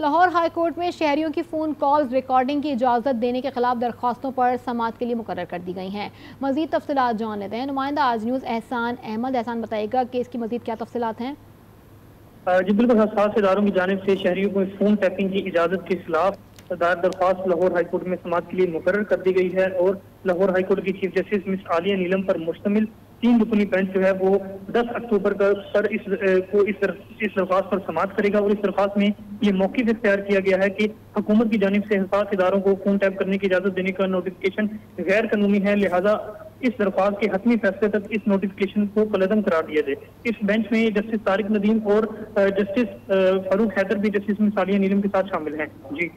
Lahore high court में शहरियों की फ़ोन कॉल्स रिकॉर्डिंग की इजाज़त देने के खिलाफ दरख्वास्तों पर समात के लिए मुकर कर दी गई हैं। मजीद तफसलत जान लेते हैं। नुमाइंदा आज न्यूज़ एहसान अहमद। एहसान बताएगा कि इसकी मजीद क्या तफसलत हैं? जी, बिल्कुल हसास इदारों की जानब से शहरियों को फ़ोन टैपिंग की इजाज़त के खिलाफ दायर दरख्वास्त लाहौर हाईकोर्ट में समात के लिए मुकर कर दी गई है और लाहौर हाईकोर्ट की chief justice miss Aliya Neelam पर मुश्तमिल तीन रुकनी बेंच जो है वो 10 अक्टूबर का सर इस को इस इस दरख्वास्त पर समाप्त करेगा और इस दरख्वास्त में ये मौके से तैयार किया गया है कि हुकूमत की जानब से हसास इदारों को खून टैप करने की इजाज़त देने का नोटिफिकेशन गैर कानूनी है, लिहाजा इस दरख्वास्त के हतमी फैसले तक इस नोटिफिकेशन को कलदम करार दिया जाए। इस बेंच में जस्टिस तारिक नदीम और जस्टिस फारूक हैदर भी जस्टिस मिसालिया नीलम के साथ शामिल हैं। जी।